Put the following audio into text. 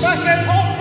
快，快跑！